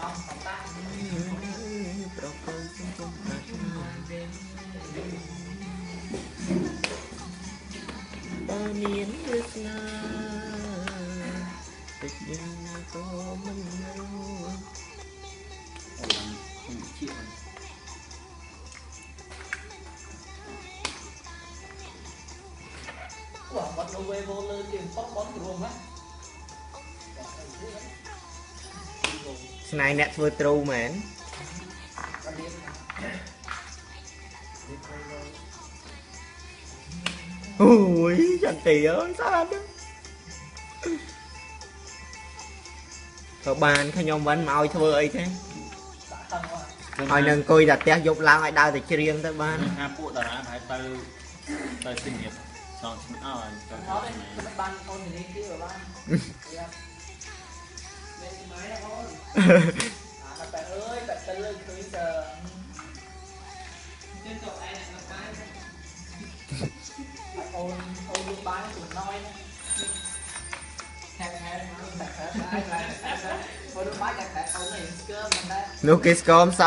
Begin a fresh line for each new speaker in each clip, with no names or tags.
xong xong ta
ប្រកបសង្គមប្រាថ្នាបើមានវាសនាតិចយ៉ាងណាក៏មិនរួច
អូខ្ញុំជា
quả vật nó về vô lơ tiền tóc bón ruộng á
ស្នៃអ្នកធ្វើទ្រូមែន
Còn điên
អូយចន្ទីអើយស្អាតណាស់ក៏បានខ្ញុំមិនមកឲ្យធ្វើអីទេ
đã thân quá
ឲ្យនៅអង្គុយតែផ្ទះយប់ឡើងឲ្យដើរតែច្រៀងទៅបាន
ថាពួកតារាប្រហែលទៅទៅជំរាបសងឈ្មោះអើយទៅ
nó đấy nó ban con thì đi kia rồi ban
នោះគេស្គមស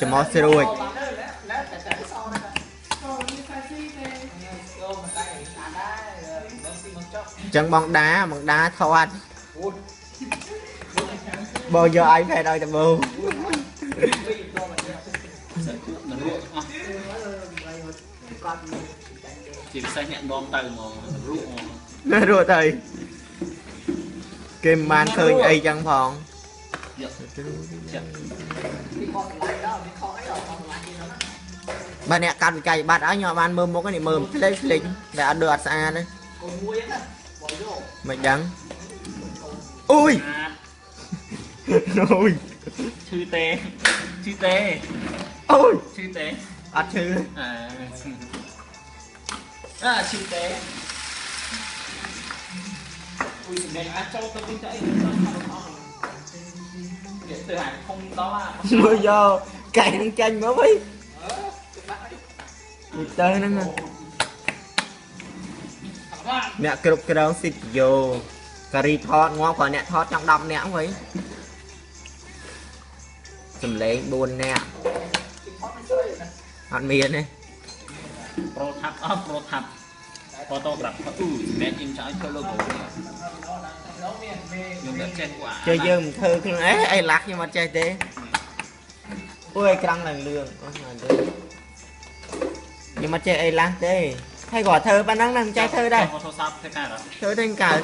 ចំអស់ស្រួច
Ồ, bán đây, lát- lát tại tại sau đây này. Vô mình tay à đá, rồi nó xi măng chóc.
អញ្ចឹងបងដាបងដាថត
Ui.
បងយក iPad ឲ្យតបង
Ui, vô mà chưa.
សិស្សពួកនរកអស់
Con
ជាពិសេសអ្នកដងទៅហ្មងរូបហ្មង
នៅរត់ទៅគេមិនបានឃើញអីចឹងផង
យកចិត្ត
thì con lại đó, thì con ấy rồi, con lại gì đó.
បាទអ្នកកាត់វិក័យបាត់ហើយខ្ញុំអត់បានមើលមុខទេនេះមើលផ្លេចផ្លេចតែអត់ដូចអត់ស្អាតទេ
Con muối á, bỏ vô.
មិនដឹងអូយ
អា
អូយ
ឈឺទេឈឺទេ
អូយ
ឈឺទេ
អត់ឈឺ
អាអាឈឺទេ
Ui, thì này ăn trâu tôi cũng chạy, xong rồi nó-
និយាយទៅហាធំដល់អា
មើលយកកែនឹងចាញ់មកវិញ
Ờ, cái bác ấy.
នេះទៅហ្នឹង
Thằng
ស៊ីវីយ៉ូការីថតងាប់ក៏អ្នកថតចង់10នាក់វិញសំឡេង4នាក់
Cái con nó chơi này.
អត់មានទេ
ប្រូថាប់អស់ប្រូថាប់ហ្វូតូក្រាហ្វអ៊ូសម្រាប់យើងចង់ឲ្យធ្វើ logo នេះ
Nó miền về
ខ្ញុំតែចេះពួកអា
ចេះយើងមិនធ្វើខ្លួនអេអីឡាស់ខ្ញុំអត់ចេះទេអូយក្រាំងឡើងលឿងអស់មកទៅខ្ញុំអត់ចេះអីឡាស់ទេហើយគាត់ធ្វើប៉ុណ្ណឹងនឹងចេះធ្វើដែរ
ហ្វូតូសាប់ធ្វើការអត់
ធ្វើទៅកើត